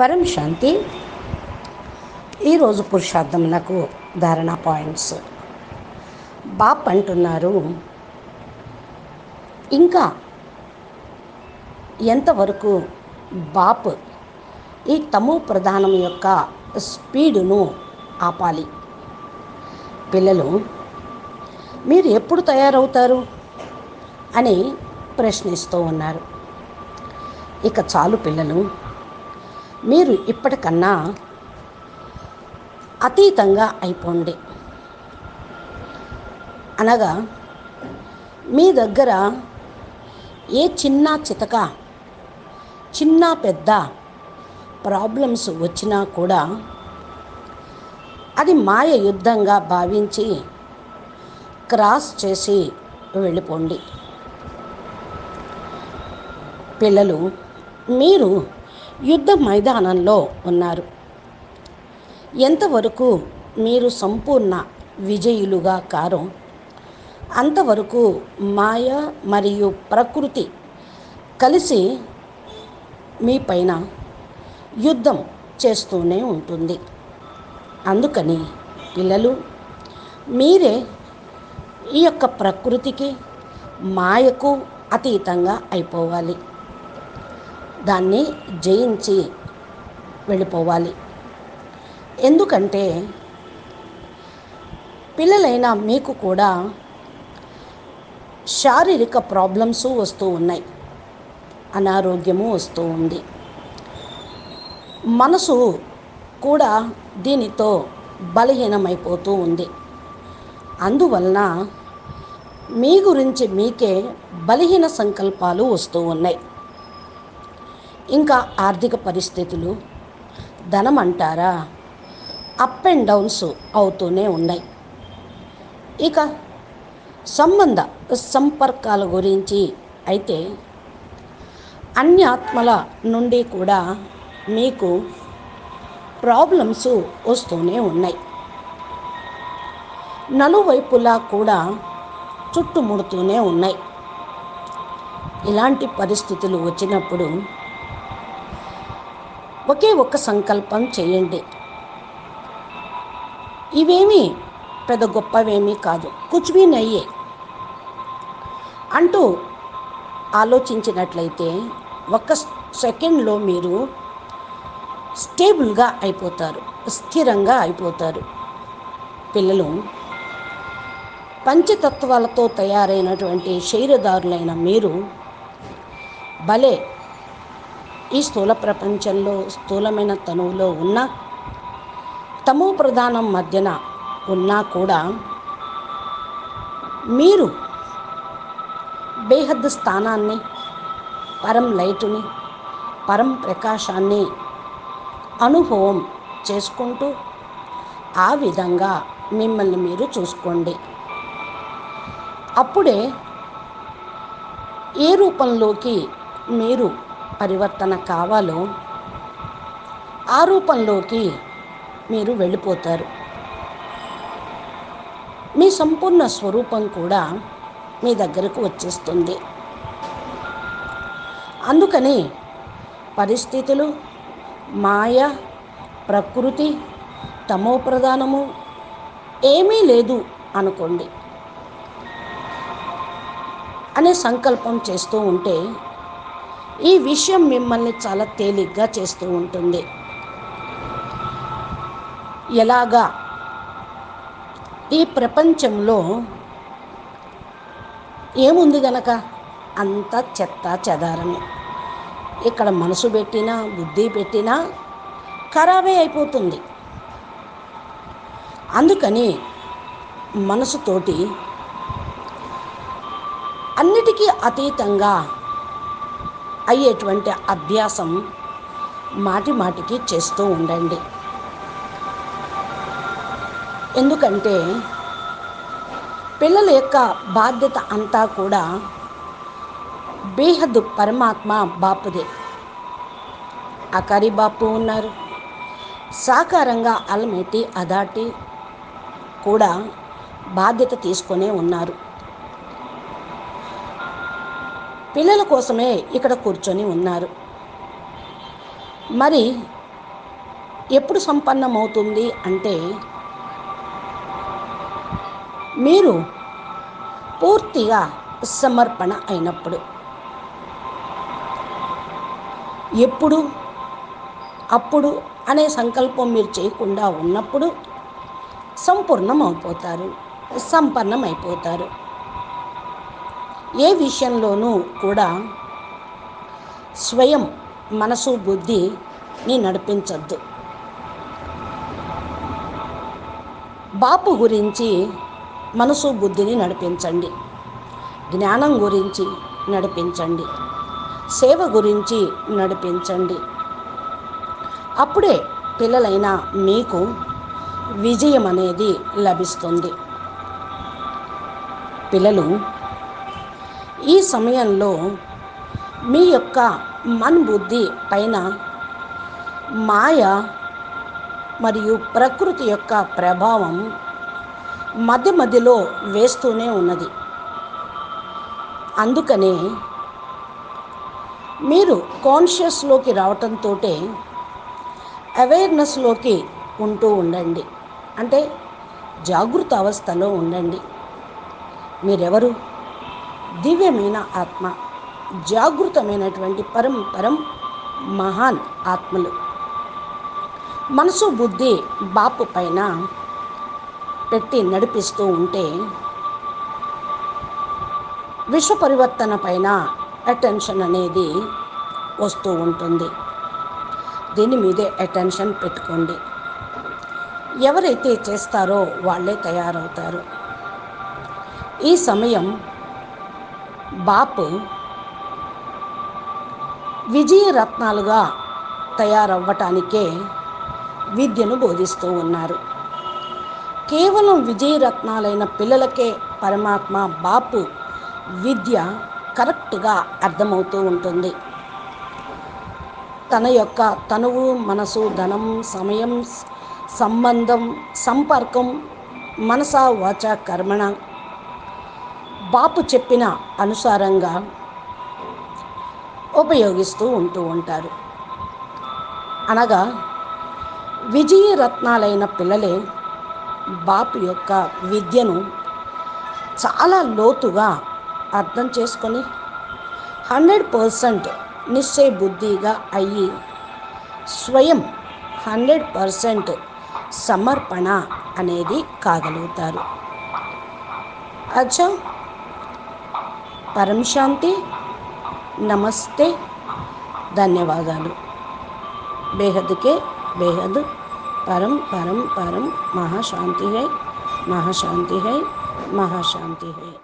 పరం శాంతి. ఈరోజు పురుషార్థములకు ధారణ పాయింట్స్. బాప్ అంటున్నారు ఇంకా ఎంతవరకు బాప్ ఈ తము ప్రధానం యొక్క స్పీడును ఆపాలి? పిల్లలు మీరు ఎప్పుడు తయారవుతారు? అని ప్రశ్నిస్తూ ఉన్నారు. ఇక చాలు పిల్లలు మీరు ఇప్పటికన్నా అతీతంగా అయిపోండి. అనగా మీ దగ్గర ఏ చిన్న చితక చిన్న పెద్ద ప్రాబ్లమ్స్ వచ్చినా కూడా అది మాయ యుద్ధంగా భావించి క్రాస్ చేసి వెళ్ళిపోండి. పిల్లలు మీరు యుద్ధ మైదానంలో ఉన్నారు. ఎంతవరకు మీరు సంపూర్ణ విజయులుగా కారో అంతవరకు మాయ మరియు ప్రకృతి కలిసి మీ పైన యుద్ధం చేస్తూనే ఉంటుంది. అందుకని పిల్లలు మీరే ఈ యొక్క ప్రకృతికి మాయకు అతీతంగా అయిపోవాలి. దాన్ని జయించి వెళ్ళిపోవాలి. ఎందుకంటే పిల్లలైన మీకు కూడా శారీరక ప్రాబ్లమ్స్ వస్తూ ఉన్నాయి. అనారోగ్యము వస్తూ ఉంది. మనసు కూడా దీనితో బలహీనమైపోతూ ఉంది. అందువలన మీ గురించి మీకే బలహీన సంకల్పాలు వస్తూ ఉన్నాయి. ఇంకా ఆర్థిక పరిస్థితులు ధనం అంటారా అప్ అండ్ డౌన్స్ అవుతూనే ఉన్నాయి. ఇక సంబంధ సంపర్కాల గురించి అయితే అన్యాత్మల నుండి కూడా మీకు ప్రాబ్లమ్స్ వస్తూనే ఉన్నాయి. నలువైపులా కూడా చుట్టుముడుతూనే ఉన్నాయి. ఇలాంటి పరిస్థితులు వచ్చినప్పుడు ఒకే ఒక్క సంకల్పం చేయండి. ఇవేమీ పెద్ద గొప్పవేమీ కాదు. కుచ్వీ నయ్యే. అంటూ ఆలోచించినట్లయితే ఒక్క సెకండ్లో మీరు స్టేబుల్గా అయిపోతారు. స్థిరంగా అయిపోతారు. పిల్లలు పంచతత్వాలతో తయారైనటువంటి శరీరదారులైన మీరు భలే ఈ స్థూల ప్రపంచంలో స్థూలమైన తనువులో ఉన్న తమో ప్రధానం మధ్యన ఉన్నా కూడా మీరు బేహద్ స్థానాన్ని పరం లైటుని పరం ప్రకాశాన్ని అనుభవం చేసుకుంటూ ఆ విధంగా మిమ్మల్ని మీరు చూసుకోండి. అప్పుడే ఏ రూపంలోకి మీరు పరివర్తన కావాలో ఆ రూపంలోకి మీరు వెళ్ళిపోతారు. మీ సంపూర్ణ స్వరూపం కూడా మీ దగ్గరకు వచ్చేస్తుంది. అందుకని పరిస్థితులు మాయ ప్రకృతి తమో ప్రధానము ఏమీ లేదు అనుకోండి. అనే సంకల్పం చేస్తూ ఉంటే ఈ విషయం మిమ్మల్ని చాలా తేలిగ్గా చేస్తూ ఉంటుంది. ఎలాగా? ఈ ప్రపంచంలో ఏముంది గనక? అంత చెత్త చెదారమే. ఇక్కడ మనసు పెట్టినా బుద్ధి పెట్టినా ఖరాబే అయిపోతుంది. అందుకని మనసుతోటి అన్నిటికీ అతీతంగా అయ్యేటువంటి అభ్యాసం మాటి మాటికి చేస్తూ ఉండండి. ఎందుకంటే పిల్లల యొక్క బాధ్యత అంతా కూడా బేహద్ పరమాత్మ బాపుదే. అకారి బాపు ఉన్నారు. సాకారంగా అలమేటి అదాటి కూడా బాధ్యత తీసుకొనే ఉన్నారు. పిల్లల కోసమే ఇక్కడ కూర్చొని ఉన్నారు. మరి ఎప్పుడు సంపన్నమవుతుంది అంటే మీరు పూర్తిగా సమర్పణ అయినప్పుడు. ఎప్పుడు అప్పుడు అనే సంకల్పం మీరు చేయకుండా ఉన్నప్పుడు సంపూర్ణం అయిపోతారు సంపన్నం అయిపోతారు ఏ విషయంలోనూ కూడా స్వయం మనసు బుద్ధిని నడిపించద్దు. బాపు గురించి మనసు బుద్ధిని నడిపించండి. జ్ఞానం గురించి నడిపించండి. సేవ గురించి నడిపించండి. అప్పుడే పిల్లలైన మీకు విజయం అనేది లభిస్తుంది. పిల్లలు ఈ సమయంలో మీ యొక్క మన్ బుద్ధి పైన మాయ మరియు ప్రకృతి యొక్క ప్రభావం మధ్య మధ్యలో వేస్తూనే ఉన్నది. అందుకనే మీరు కాన్షియస్లోకి రావటంతో అవేర్నెస్లోకి ఉంటూ ఉండండి. అంటే జాగృత అవస్థలో ఉండండి. మీరెవరు? దివ్యమైన ఆత్మ జాగృతమైనటువంటి పరం పరం మహాన్ ఆత్మలు. మనసు బుద్ధి బాపు పైన పెట్టి నడిపిస్తూ ఉంటే విశ్వ పరివర్తన పైన అటెన్షన్ అనేది వస్తూ ఉంటుంది. దీని మీదే అటెన్షన్ పెట్టుకోండి. ఎవరైతే చేస్తారో వాళ్ళే తయారవుతారు. ఈ సమయం బాపు విజయరత్నాలుగా తయారవ్వటానికే విద్యను బోధిస్తూ ఉన్నారు. కేవలం విజయరత్నాలైన పిల్లలకే పరమాత్మ బాపు విద్య కరెక్ట్గా అర్థమవుతూ ఉంటుంది. తన యొక్క తనువు మనసు ధనం సమయం సంబంధం సంపర్కం మనస వాచ కర్మణ బాపు చెప్పిన అనుసారంగా ఉపయోగిస్తూ ఉంటూ ఉంటారు. అనగా విజయరత్నాలైన పిల్లలే బాపు యొక్క విద్యను చాలా లోతుగా అర్థం చేసుకొని హండ్రెడ్ పర్సెంట్ నిశ్చయ బుద్ధిగా అయ్యి స్వయం హండ్రెడ్ పర్సెంట్ సమర్పణ అనేది కాగలుగుతారు. అచ్చా! परम शांति नमस्ते धन्यवाद बेहद के बेहद परम परम परम महाशांति है महाशांति है महाशांति है